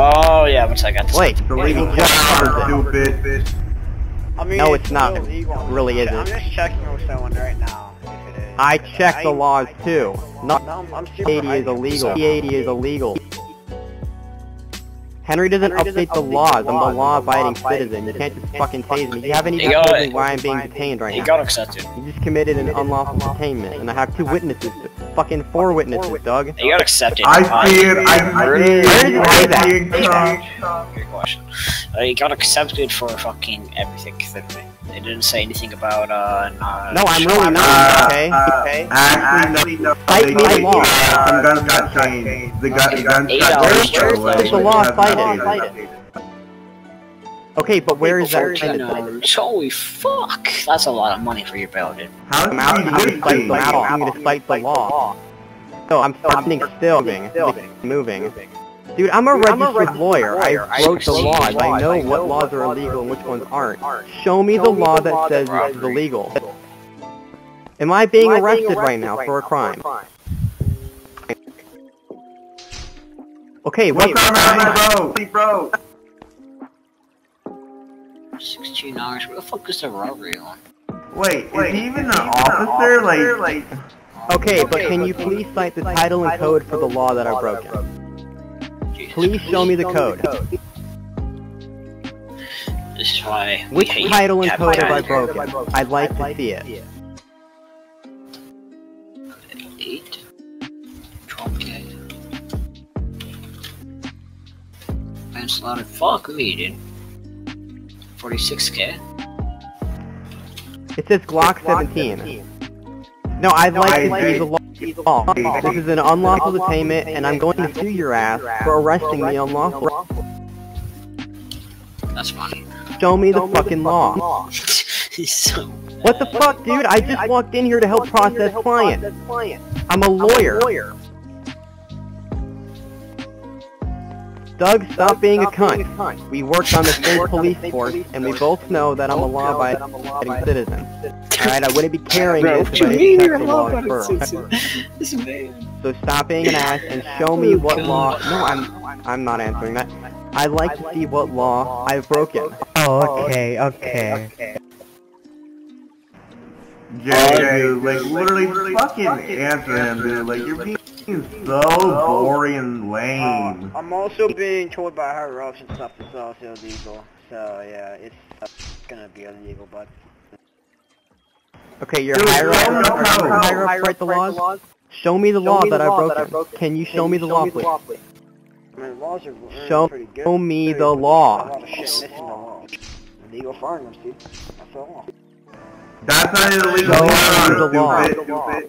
Oh yeah, once I got this. Wait, The he legal just job, stupid. I mean, No, it's not. still illegal. It really I'm isn't. just checking with someone right now. If it is. I checked the laws too. Not No, I'm, I'm 80 is illegal. 80 is illegal. Henry doesn't update the laws. I'm the law-abiding citizen. You can't just fucking tase me. You haven't even told me why I'm being detained right He now. got accepted. You just committed an unlawful detainment, and I have two witnesses. Fucking four witnesses, Doug. He got accepted. I see it, I Where see it. Where did you say that? being Hey, caught. Good question. Uh, he got accepted for fucking everything. literally. They didn't say anything about uh. Not No, I'm really Uh, not, okay? uh, Okay? Actually, no. Fight me did, law. uh, Some guns got changed. The gun, guns got hours, changed. Where's the law? Fight it, fight it. Okay, but where is that Fourteen intended? Holy fuck! That's a lot of money for your bail, dude. How I'm asking you did to you the law. that? I'm asking to cite the law. No, I'm standing still, moving, moving. Dude, I'm a registered lawyer. I wrote the laws. I know what laws are illegal and which ones aren't. Show me the law that says this is illegal. Am I being arrested right now for a crime? Okay, wait. What crime have you broke? Sixteen hours. What the fuck is the robbery on? Wait, is he even an officer? Like, Okay, but can you please cite the title and code for the law that I've broken? Jesus Please show me the code. This is why Which title and code have I Captain broken? I'd like to see it. Eight. Twelve K. Manslaughter. Fuck me, dude. Forty-six K. It says Glock 17. No, I'd like to see the law. This is an unlawful detainment, and I'm going to sue your ass for arresting me unlawfully. That's funny. Show me the fucking law. He's so. What the fuck, dude? I just walked in here to help process clients. I'm a lawyer. Doug, stop being a cunt. We worked on the same police force, and we both know that I'm a law-abiding citizen. Alright, I wouldn't be carrying Bro, this if I you didn't mean check you're the a law law-abiding citizen? This. So stop being an ass and show me oh, what law. No, I'm I'm not answering that. I'd like to see what law I've broken. Oh, okay, okay. Jay, dude, like, literally fucking answer him, dude. Like, you're being so boring and lame. I'm also being told by higher ups and stuff it's also illegal. So yeah, it's uh, gonna be illegal, but Okay, your Dude, higher ups show me are the law. higher ups write the laws. Show me the law that I've broken. Can you show me the law, please? I mean, the laws are are Show pretty good. me Very the good. law. A lot of shit missing in the law. Illegal firearms, dude. That's the law. That's not illegal. Show me the law.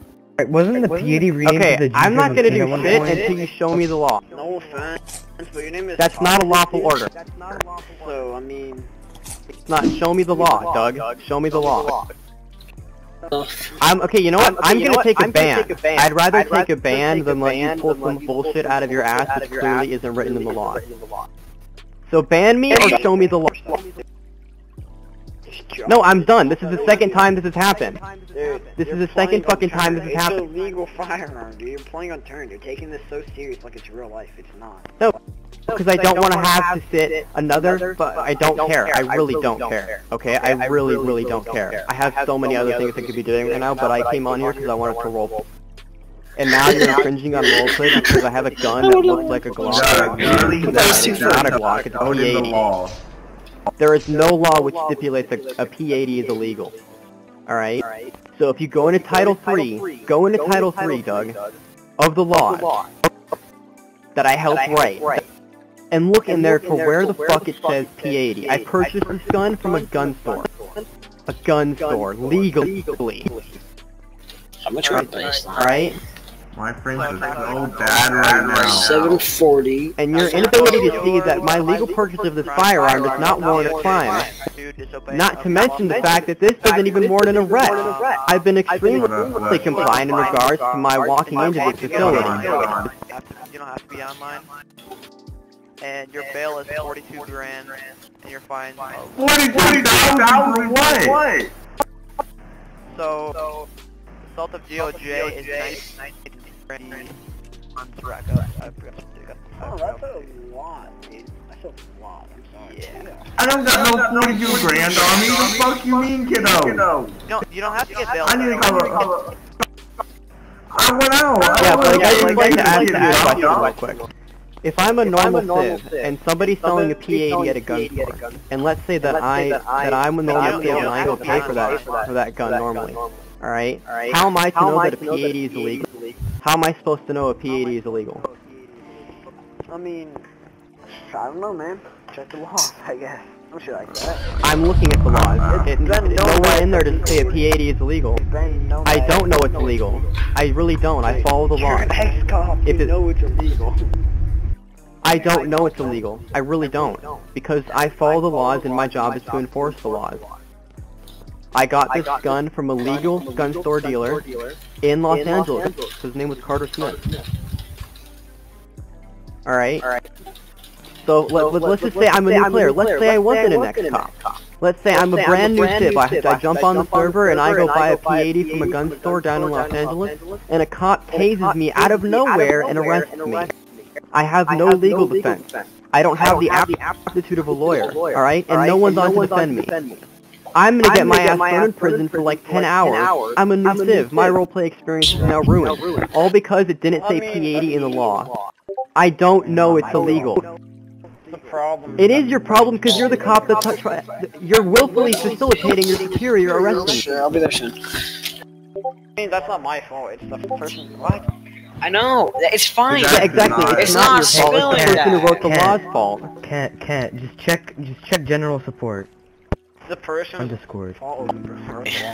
Stupid, stupid. Wait, wasn't the PAD renamed Okay, to the I'm not gonna do at one shit point? until you show me the law. No offense, but your name is. That's not a lawful order. So I mean, It's not. Show me the law, Doug. Show me the law. I'm okay. You know what? I'm gonna take a ban. I'd rather take a ban than let you pull some bullshit out of your ass that clearly isn't written in the law. So ban me or show me the law. No, I'm done. This is the second time this has happened. Dude, this is the second fucking time this has it's happened. It's a legal firearm, dude. You're playing Unturned. You're taking this so serious like it's real life. It's not. No, because I don't want to have to sit another, but I don't care. I really don't care. Okay, I really, really don't care. I have so many other things I could be doing right now, but I came on here because I wanted to roll. And now you're infringing on roleplay because I have a gun that looks like a Glock. No, it's not a Glock, it's a there is no law which stipulates a, a P80 is illegal. Alright? So if you go into Title 3, go into Title 3, Doug, of the law that I helped write, and look in there for where the fuck it says P80. I purchased this gun from a gun store. A gun store, legally. How much are we based on? Alright? My friends are so bad right now. Seven forty. And your inability to see that my legal purchase of this firearm does not warrant a crime. Not to mention the fact that this doesn't even warrant an arrest. I've been extremely compliant in regards to my walking into this facility. You don't have to be online. And your bail is 42 grand, and your fine. Forty-two thousand for what? So, assault of GOJ is 90 grand on track. I forgot to do that. Oh, that's a lot, dude. That's a lot. I'm sorry. Yeah. I don't got no 42 grand on me. The fuck you mean, kiddo? You don't, you don't have to get bail. I need to out. go. I went out. Yeah, I but went I'd like to ask Kiddo. that question real quick. If I'm a normal civ and somebody's selling a P80 at a gun store, and let's say that I that I'm a normal civ and I go pay for that for that gun normally, all right? How am I to know that a P80 is illegal? How am I supposed to know a P80 is illegal? I mean, I don't know, man. Check the laws, I guess. Some shit like that. I'm looking at the laws. Uh, it, it, nowhere in there does say a P80 is illegal. I don't know it's illegal. I really don't. I follow the law. If it- know it's illegal. I don't know it's illegal. I really don't. Because I follow the laws and my job is to enforce the laws. I got this gun from a legal gun store dealer in Los Angeles. His name was Carter Smith. Alright? So let, let, let's just say I'm a new player. Let's say I wasn't an ex-cop. Let's say I'm a brand new civ. I, I jump on the server and I go buy a P80 from a gun store down in Los Angeles, and a cop tases me out of nowhere and arrests me. I have no legal defense. I don't have the aptitude of a lawyer, alright? And no one's on to defend me. I'm gonna get my ass thrown in prison for like 10 hours. I'm a new civ. My roleplay experience is now ruined. All because it didn't say P80 in the law. I don't know it's illegal. The problem. It is your problem because you're the cop that's try- you're willfully facilitating your superior arresting. Sure, I'll be there soon. I mean, that's not my fault. It's the person. What? I know. It's fine. Yeah, exactly. It's, It's not, not your fault. It's the spilling person who that. wrote the Can't- law's fault. Can't, can't. Just check, just check general support The person. on Discord. fault of the law.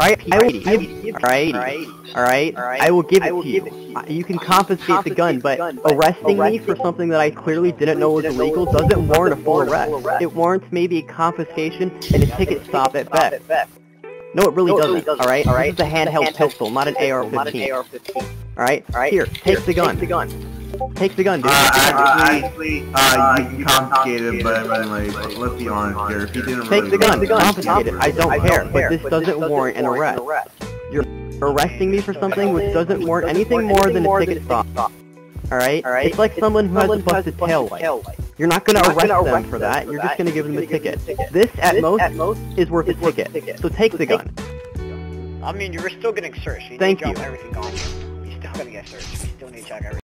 Alright, I will give you. Alright, alright. I will give it to you. Uh, You can confiscate the gun, but arresting me for something that I clearly didn't know was illegal doesn't warrant a full arrest. It warrants maybe a confiscation and a ticket stop at best. No, it really doesn't. Alright, this is a handheld pistol, not an AR-15. Alright, here, take the gun. Take the gun, dude. Uh, I, actually, uh, you can confiscate it, but I mean, like, let's be honest here. If you didn't Take really the gun, confiscate it. I don't care, but this doesn't warrant an arrest. You're arresting me for something which doesn't warrant anything more than a ticket stop. Alright? Alright? It's like someone who has a busted tail light. You're not gonna arrest them for that, you're just gonna give them a ticket. This, at most, is worth a ticket. So take the gun. I mean, you're still getting searched. You Thank need to you. everything on you. Still gonna get searched. You still need to check everything.